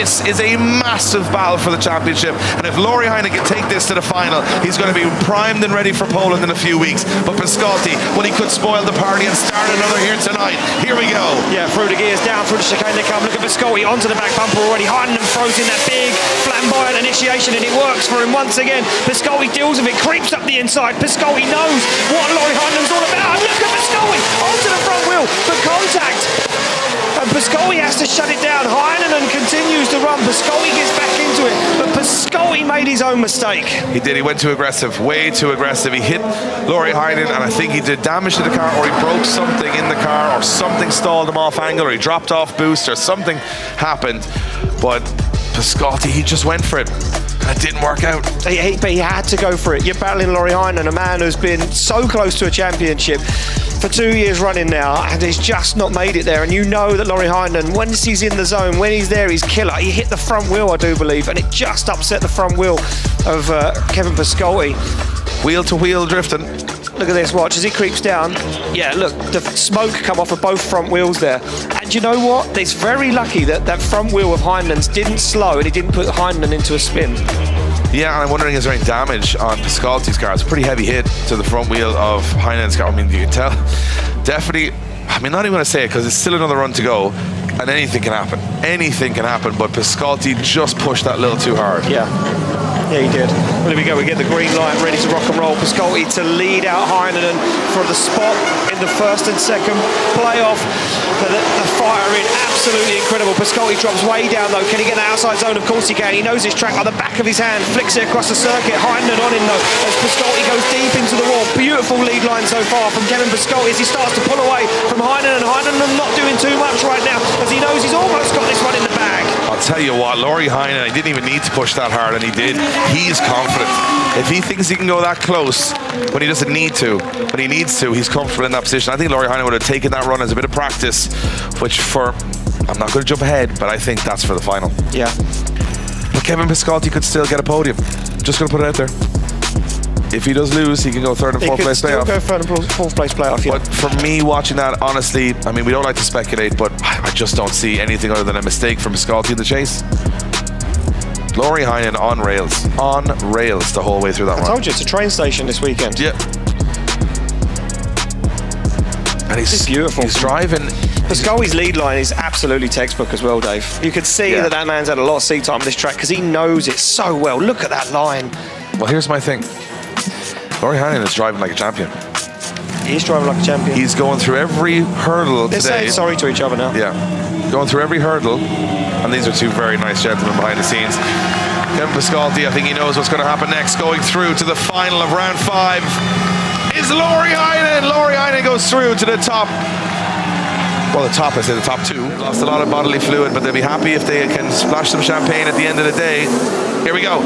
This is a massive battle for the championship, and if Lauri Heinonen can take this to the final, he's going to be primed and ready for Poland in a few weeks. But Piskolty, well, he could spoil the party and start another here tonight. Here we go. Yeah, through the gears, down through the chicane they come. Look at Piskolty onto the back bumper already. Heinonen throws in that big flamboyant initiation, and it works for him once again. Piskolty deals with it, creeps up the inside. Piskolty knows what Lauri Heinonen's all about. And look at Piskolty onto the front wheel, but contact. And Piskolty has to shut it down. Heinonen continues to run. Piskolty gets back into it, but Piskolty made his own mistake. He did. He went too aggressive, way too aggressive. He hit Lauri Heinonen, and I think he did damage to the car, or he broke something in the car, or something stalled him off angle, or he dropped off boost, or something happened. But Piskolty, he just went for it. That didn't work out. He, he, but he had to go for it. You're battling Lauri Heinonen, a man who's been so close to a championship for two years running now, and he's just not made it there. And you know that Lauri Heinonen, once he's in the zone, when he's there, he's killer. He hit the front wheel, I do believe, and it just upset the front wheel of uh, Kevin Piskolty. Wheel to wheel drifting. Look at this, watch as he creeps down. Yeah, look, the smoke come off of both front wheels there. And you know what? It's very lucky that that front wheel of Heinonen's didn't slow and he didn't put Heinonen into a spin. Yeah, and I'm wondering is there any damage on Piskolty's car? It's a pretty heavy hit to the front wheel of Heinonen's car. I mean, you can tell. Definitely, I mean, not even going to say it because it's still another run to go and anything can happen. Anything can happen, but Piskolty just pushed that little too hard. Yeah. Yeah, he did. Well, here we go. We get the green light ready to rock and roll. Piskolty to lead out Heinonen for the spot in the first and second playoff. The, the fire in absolutely incredible. Piskolty drops way down though. Can he get the outside zone? Of course he can. He knows his track like the back of his hand. Flicks it across the circuit. Heinonen on him though. As Piskolty goes deep into the wall. Beautiful lead line so far from Kevin Piskolty as he starts to pull away from Heinonen. And Heinonen not doing too much right now as he knows he's almost got this one in the bag. I'll tell you what, Lauri Heinonen, I didn't even need to push that hard, and he did. He's confident. If he thinks he can go that close when he doesn't need to, when he needs to, he's comfortable in that position. I think Lauri Heinonen would have taken that run as a bit of practice, which for, I'm not going to jump ahead, but I think that's for the final. Yeah. But Kevin Piskolty could still get a podium. Just going to put it out there. If he does lose, he can go third and fourth place playoff. go third and fourth place playoff. Yeah. But for me, watching that, honestly, I mean, we don't like to speculate, but I just don't see anything other than a mistake from Piskolty in the chase. Lauri Heinonen on rails, on rails the whole way through that I run. told you it's a train station this weekend. Yeah. And he's It's beautiful. He's driving. Piskolty's lead line is absolutely textbook as well, Dave. You could see Yeah. that that man's had a lot of seat time on this track because he knows it so well. Look at that line. Well, here's my thing. Lauri Heinonen is driving like a champion. He's driving like a champion. He's going through every hurdle They're today. saying sorry to each other now. Yeah, going through every hurdle, and these are two very nice gentlemen behind the scenes. Kevin Piskolty, I think he knows what's going to happen next. Going through to the final of round five is Lauri Heinonen. Lauri Heinonen goes through to the top. Well, the top, I say the top two. Lost a lot of bodily fluid, but they'll be happy if they can splash some champagne at the end of the day. Here we go.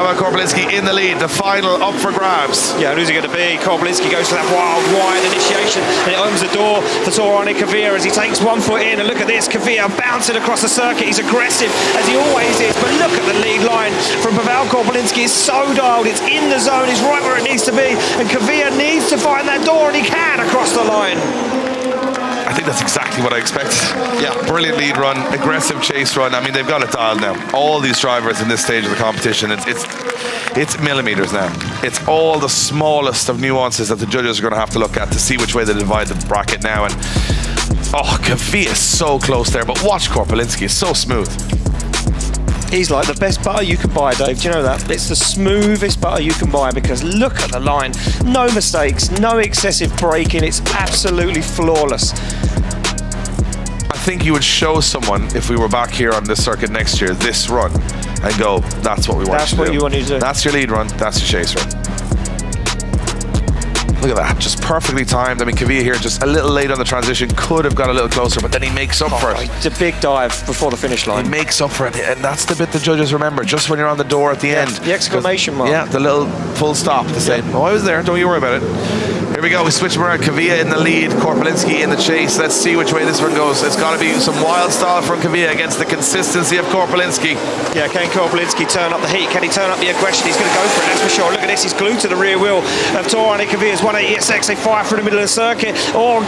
Pawel Korpulinski in the lead. The final up for grabs. Yeah, who's it going to be? Korpulinski goes for that wild, wide initiation, and it opens the door for Tor Arne Kvia as he takes one foot in. And look at this, Kvia bouncing across the circuit. He's aggressive, as he always is. But look at the lead line from Pawel Korpulinski. It's so dialed. It's in the zone. It's right where it needs to be. And Kvia needs to find that door, and he can across the line. I think that's exactly what I expected. Yeah, brilliant lead run, aggressive chase run. I mean, they've got it dialed now. All these drivers in this stage of the competition, it's it's, it's millimeters now. It's all the smallest of nuances that the judges are going to have to look at to see which way they divide the bracket now. And oh, Kvia is so close there, but watch Korpulinski, it's so smooth. He's like the best butter you can buy, Dave. Do you know that? It's the smoothest butter you can buy because look at the line. No mistakes, no excessive braking. It's absolutely flawless. I think you would show someone if we were back here on this circuit next year, this run, and go, that's what we want That's you to what you want to do. That's your lead run, that's your chase run. Look at that, just perfectly timed. I mean, Kvia here just a little late on the transition, could have got a little closer, but then he makes up oh, for it. It's a big dive before the finish line. He makes up for it, and that's the bit the judges remember. Just when you're on the door at the end, the exclamation mark. Yeah, the little full stop to say, "Oh, I was there. Don't you worry about it." Here we go. We switch around. Kvia in the lead. Korpulinski in the chase. Let's see which way this one goes. It's got to be some wild style from Kvia against the consistency of Korpulinski. Yeah, can Korpulinski turn up the heat? Can he turn up the aggression? He's going to go for it, that's for sure. Look at this. He's glued to the rear wheel of Tor Arne Kvia's 180 SX. They fire through the middle of the circuit. Oh, and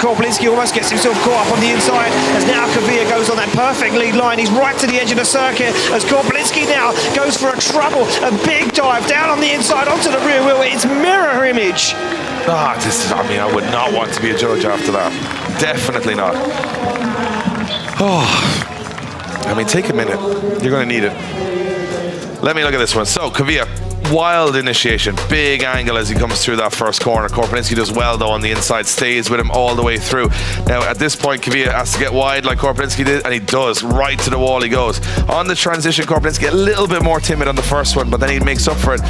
almost gets himself caught up on the inside as now Kvia goes on that perfect lead line. He's right to the edge of the circuit as Korpulinski now goes for a trouble, a big dive down on the inside onto the rear wheel. It's mirror image. Ah, this is, I mean, I would not want to be a judge after that. Definitely not. Oh, I mean, take a minute. You're going to need it. Let me look at this one. So, Kvia, wild initiation, big angle as he comes through that first corner. Korpulinski does well though on the inside, stays with him all the way through. Now at this point, Kvia has to get wide like Korpulinski did, and he does. Right to the wall he goes. On the transition, Korpulinski a little bit more timid on the first one, but then he makes up for it.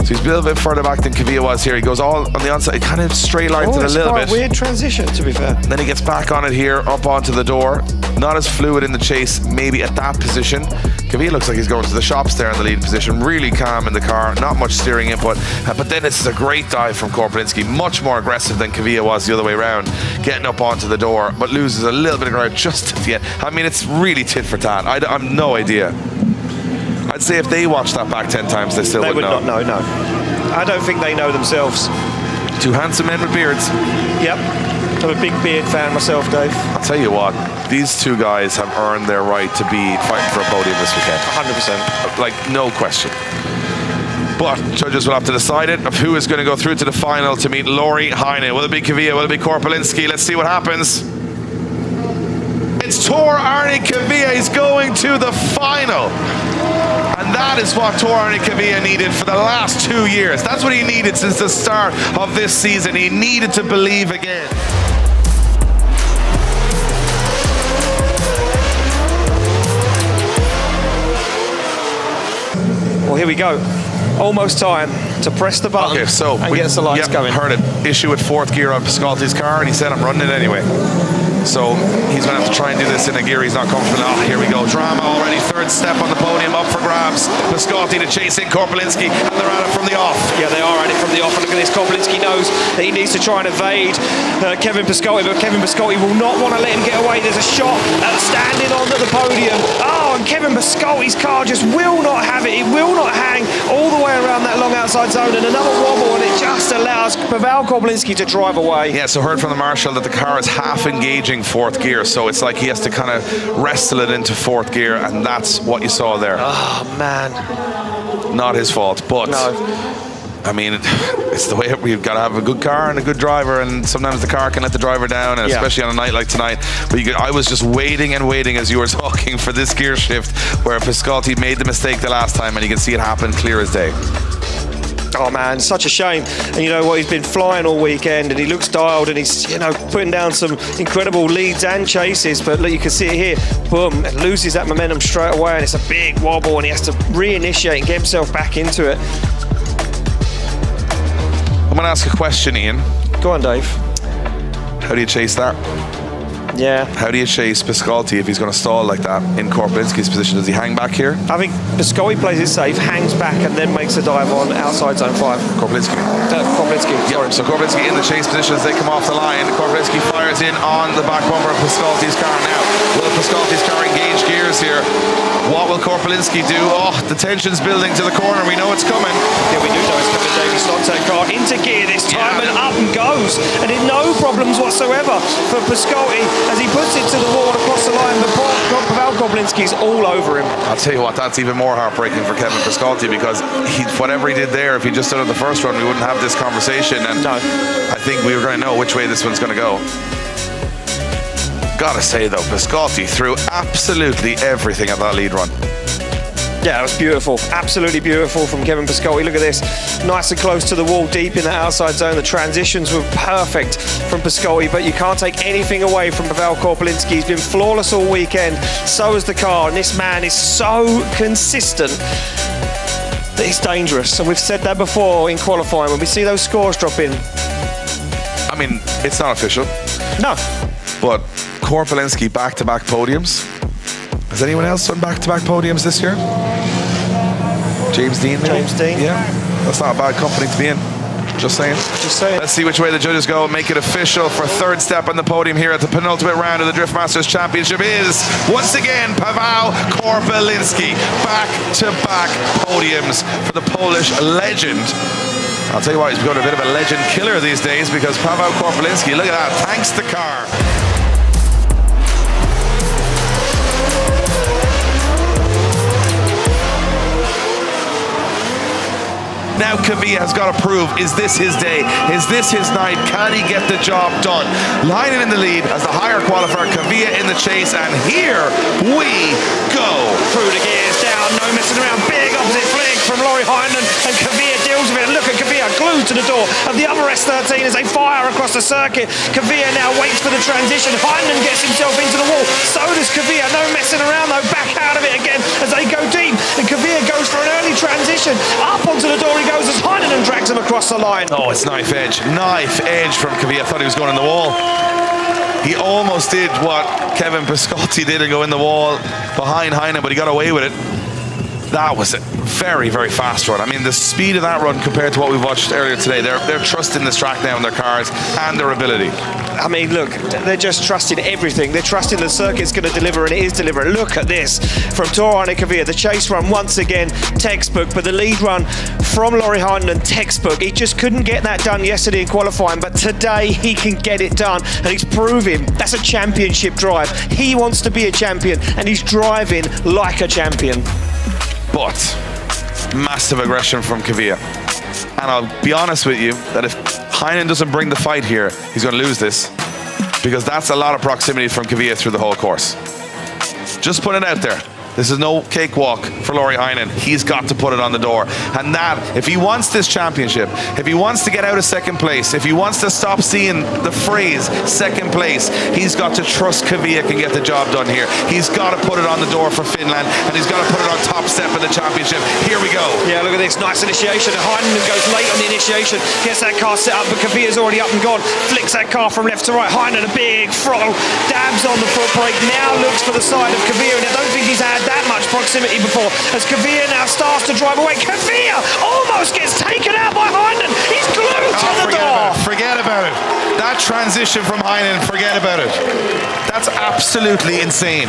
So he's a little bit further back than Kvia was here. He goes all on the onside, kind of straight lines Oh, it a little bit. weird transition, to be fair. Then he gets back on it here, up onto the door. Not as fluid in the chase, maybe at that position. Kvia looks like he's going to the shops there in the lead position. Really calm in the car, not much steering input. Uh, but then it's a great dive from Korpulinski, much more aggressive than Kvia was the other way around, getting up onto the door, but loses a little bit of ground just at the end. I mean, it's really tit for tat. I, have no idea. I'd say if they watched that back 10 times, they still They would wouldn't not know. know, no. I don't think they know themselves. Two handsome men with beards. Yep. I'm a big beard fan myself, Dave. I'll tell you what, these two guys have earned their right to be fighting for a podium this weekend. 100%. like no question. But judges will have to decide it of who is going to go through to the final to meet Lauri Heinonen. Will it be Kvia? Will it be Korpulinski? Let's see what happens. It's Tor Arne Kvia. He's going to the final. And that is what Tor Arne Kvia needed for the last two years. That's what he needed since the start of this season. He needed to believe again. Well, here we go. Almost time to press the button Okay, so and we get the lights yeah, going. heard an issue with fourth gear on Piskolty's car, and he said, "I'm running it anyway." So he's going to have to try and do this in a gear he's not comfortable. in. Oh, here we go. Drama already. Third step on the podium, up for grabs. Piskolty to chase in Korpulinski, and they're at it from the off. Yeah, they are at it from the off. And look at this. Korpulinski knows that he needs to try and evade uh, Kevin Piskolty, but Kevin Piskolty will not want to let him get away. There's a shot at standing on the podium. Oh, and Kevin Piskolty's car just will not have it. It will not hang all the way around that long outside zone. And another wobble, and it just allows Pawel Korpulinski to drive away. Yeah, so heard from the marshal that the car is half engaging fourth gear, so it's like he has to kind of wrestle it into fourth gear, and that's what you saw there. Oh, man. Not his fault, but No. I mean, it's the way we've got to have a good car and a good driver, and sometimes the car can let the driver down, and Yeah. especially on a night like tonight. But you could, I was just waiting and waiting as you were talking for this gear shift where Piskolty made the mistake the last time, and you can see it happen clear as day. Oh man, such a shame. And you know what? He's been flying all weekend, and he looks dialed, and he's you know putting down some incredible leads and chases. But look, you can see it here. Boom, and loses that momentum straight away, and it's a big wobble, and he has to reinitiate and get himself back into it. I'm going to ask a question, Ian. Go on, Dave. How do you chase that? Yeah, How do you chase Piskolty if he's going to stall like that in Korpulinski's position? Does he hang back here? I think Piskolty plays it safe, hangs back, and then makes a dive on outside zone five. Korpulinski. Uh, Korpulinski, sorry. So Korpulinski in the chase position as they come off the line. Korpulinski fires in on the back bumper of Piskolty's car now. Will Piskolty's car engage gears here? What will Korpulinski do? Oh, the tension's building to the corner. We know it's coming. Yeah, we do know it's coming. David Stockton car into gear this time Yeah. and up and goes. And in no problems whatsoever for Piskolty as he puts it to the wall across the line. But Pawel Korpulinski's all over him. I'll tell you what, that's even more heartbreaking for Kevin Piskolty because he, whatever he did there, if he just stood at the first run, we wouldn't have this conversation. And No. I think we were going to know which way this one's going to go. Gotta say though, Piskolty threw absolutely everything at that lead run. Yeah, it was beautiful. Absolutely beautiful from Kevin Piskolty. Look at this. Nice and close to the wall, deep in the outside zone. The transitions were perfect from Piskolty, but you can't take anything away from Pawel Korpulinski. He's been flawless all weekend. So is the car. And this man is so consistent that he's dangerous. And we've said that before in qualifying. When we see those scores drop in, I mean, it's not official, no. but Korpulinski back-to-back podiums. Has anyone else done back-to-back podiums this year? James Deane? James Deane. Yeah, that's not a bad company to be in. Just saying. Just saying. Let's see which way the judges go. Make it official for third step on the podium here at the penultimate round of the Drift Masters Championship is once again Paweł Korpulinski. Back to back podiums for the Polish legend. I'll tell you what, he's become a bit of a legend killer these days because Paweł Korpulinski, look at that, thanks the car. Now Kvia has got to prove, is this his day? Is this his night? Can he get the job done? Leinen in the lead as the higher qualifier, Kvia in the chase, and here we go. Through the gears, down, no messing around, big opposite flick from Lauri Heinonen, and Kvia deals with it. Look at Kvia glued to the door of the other S13 as they fire across the circuit. Kvia now waits for the transition. Heinonen gets himself into the wall. So does Kvia. No messing around though. Back out of it again as they go deep. And Kvia goes for an early transition. Across the line. Oh, it's knife edge. Knife edge from Kvia. I thought he was going in the wall. He almost did what Kevin Piskolty did and go in the wall behind Heine, but he got away with it. That was a very, very fast run. I mean, the speed of that run compared to what we watched earlier today, they're, they're trusting this track now in their cars and their ability. I mean, look, they're just trusting everything. They're trusting the circuit's going to deliver, and it is delivering. Look at this from Tor Arne Kvia. The chase run, once again, textbook, but the lead run from Lauri Heinonen, textbook. He just couldn't get that done yesterday in qualifying, but today he can get it done, and he's proving that's a championship drive. He wants to be a champion, and he's driving like a champion. But massive aggression from Kvia. And I'll be honest with you that if Heinonen doesn't bring the fight here, he's going to lose this. Because that's a lot of proximity from Kvia through the whole course. Just put it out there. This is no cakewalk for Lauri Heinonen. He's got to put it on the door. And that, if he wants this championship, if he wants to get out of second place, if he wants to stop seeing the phrase second place, he's got to trust Kvia can get the job done here. He's got to put it on the door for Finland, and he's got to put it on top step of the championship. Here we go. Yeah, look at this. Nice initiation. Heinonen goes late on the initiation, gets that car set up, but Kvia's already up and gone. Flicks that car from left to right. Heinonen, a big throttle, dabs on the foot brake, now looks for the side of Kvia, and I don't think he's had that much proximity before as Kvia now starts to drive away. Kvia almost gets taken out by Heinonen. He's glued oh, to the forget door. About it. Forget about it. That transition from Heinonen, forget about it. That's absolutely insane.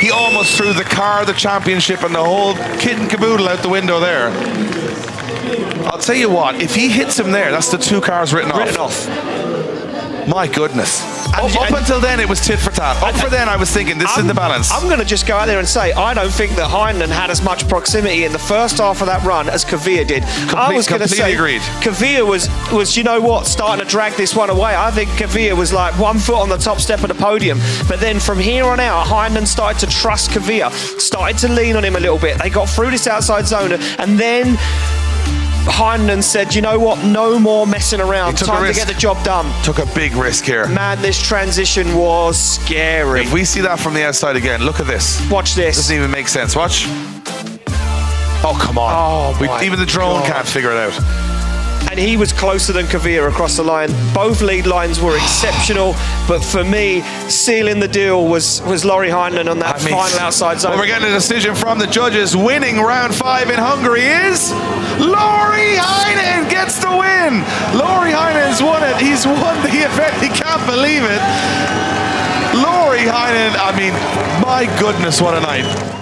He almost threw the car, the championship, and the whole kit and caboodle out the window there. I'll tell you what, if he hits him there, that's the two cars written, written off. off. My goodness. And, oh, up, until then, it was tit for tat. Up for then, I was thinking this I'm, is the balance. I'm going to just go out there and say I don't think that Heinonen had as much proximity in the first half of that run as Kvia did. Complete, I was going to say agreed. Kvia was was you know what starting to drag this one away. I think Kvia was like one foot on the top step of the podium, but then from here on out, Heinonen started to trust Kvia, started to lean on him a little bit. They got through this outside zone, and then Heinonen said, you know what, no more messing around. Time to get the job done. Took a big risk here. Man, this transition was scary. If we see that from the outside again, look at this. Watch this. Doesn't even make sense. Watch. Oh, come on. Oh, we, even the drone God. can't figure it out and he was closer than Kvia across the line. Both lead lines were exceptional, but for me, sealing the deal was was Lauri Heinonen on that I mean, final outside zone. Well, we're getting a decision from the judges. Winning round five in Hungary is Lauri Heinonen gets the win. Lauri Heinonen's won it. He's won the event. He can't believe it. Lauri Heinonen, I mean, my goodness, what a night.